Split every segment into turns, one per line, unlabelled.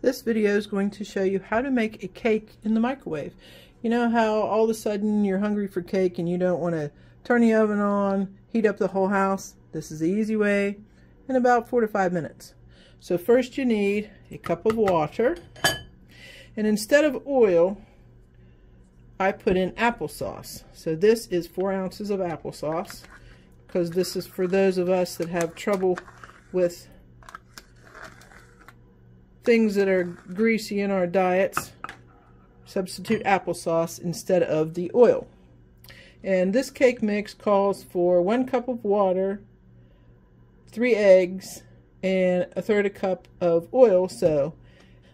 This video is going to show you how to make a cake in the microwave. You know how all of a sudden you're hungry for cake and you don't want to turn the oven on, heat up the whole house? This is the easy way in about four to five minutes. So first you need a cup of water and instead of oil I put in applesauce. So this is four ounces of applesauce because this is for those of us that have trouble with things that are greasy in our diets, substitute applesauce instead of the oil. And this cake mix calls for one cup of water, three eggs, and a third a cup of oil. So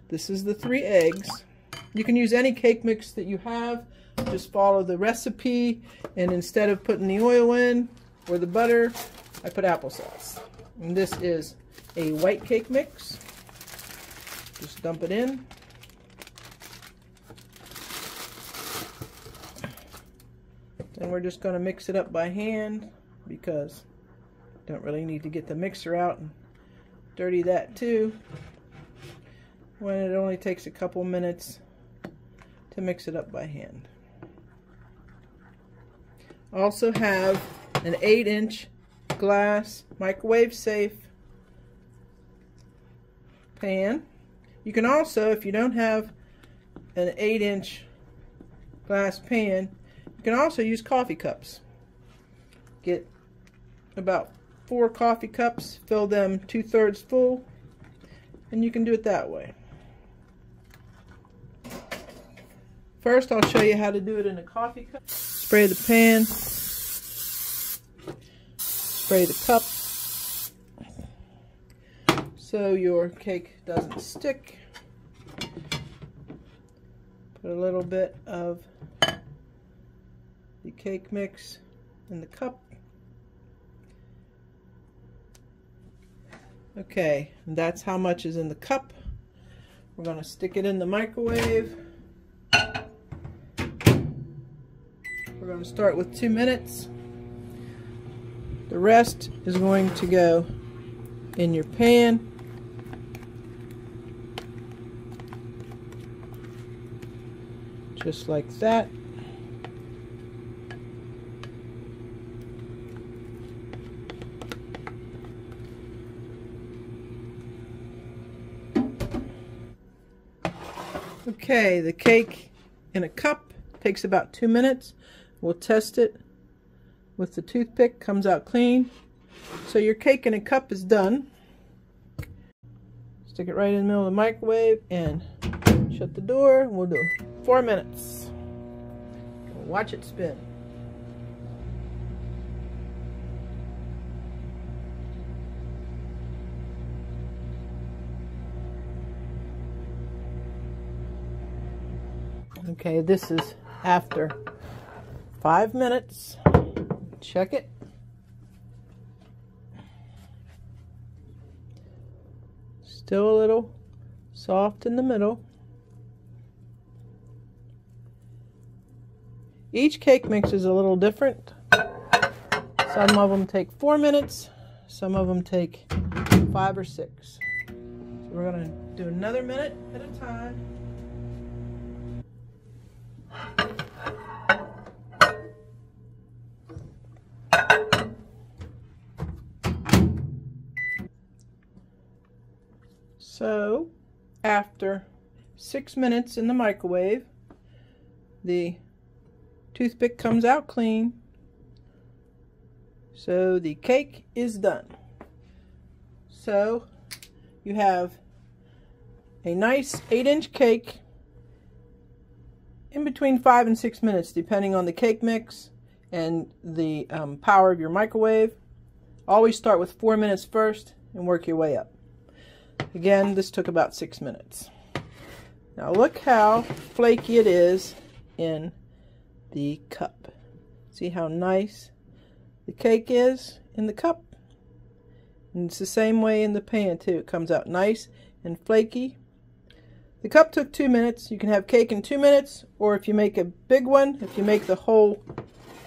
this is the three eggs. You can use any cake mix that you have. Just follow the recipe. And instead of putting the oil in or the butter, I put applesauce. And this is a white cake mix. Just dump it in. And we're just going to mix it up by hand because don't really need to get the mixer out and dirty that too when it only takes a couple minutes to mix it up by hand. Also have an 8 inch glass microwave safe pan you can also, if you don't have an 8 inch glass pan, you can also use coffee cups. Get about four coffee cups, fill them two thirds full, and you can do it that way. First, I'll show you how to do it in a coffee cup. Spray the pan, spray the cup, so your cake doesn't stick. Put a little bit of the cake mix in the cup. Okay, that's how much is in the cup. We're going to stick it in the microwave. We're going to start with two minutes. The rest is going to go in your pan. Just like that. Okay, the cake in a cup takes about two minutes. We'll test it with the toothpick, comes out clean. So your cake in a cup is done. Stick it right in the middle of the microwave and shut the door. We'll do four minutes. Watch it spin. Okay, this is after five minutes. Check it. Still a little soft in the middle. Each cake mix is a little different. Some of them take four minutes, some of them take five or six. So we're to do another minute at a time. So, after six minutes in the microwave, the Toothpick comes out clean. So the cake is done. So you have a nice 8 inch cake in between 5 and 6 minutes depending on the cake mix and the um, power of your microwave. Always start with 4 minutes first and work your way up. Again, this took about 6 minutes. Now look how flaky it is in the cup. See how nice the cake is in the cup? And it's the same way in the pan too. It comes out nice and flaky. The cup took two minutes. You can have cake in two minutes, or if you make a big one, if you make the whole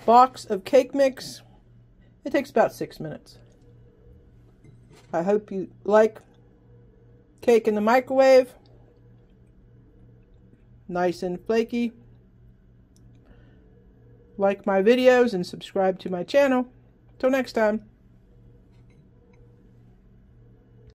box of cake mix, it takes about six minutes. I hope you like cake in the microwave. nice and flaky. Like my videos and subscribe to my channel. Till next time.